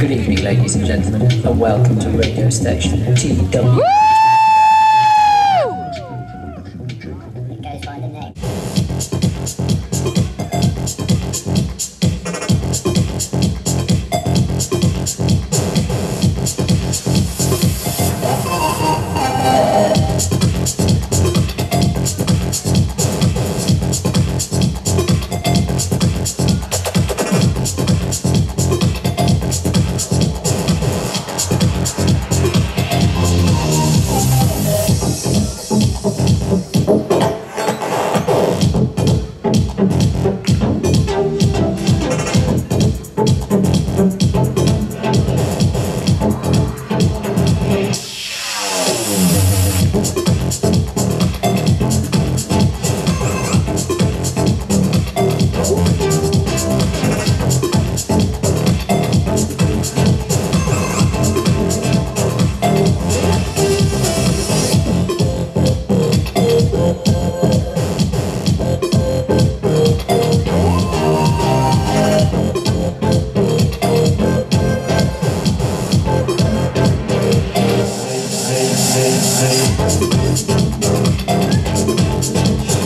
Good evening, ladies and gentlemen, and welcome to radio station TW. Thank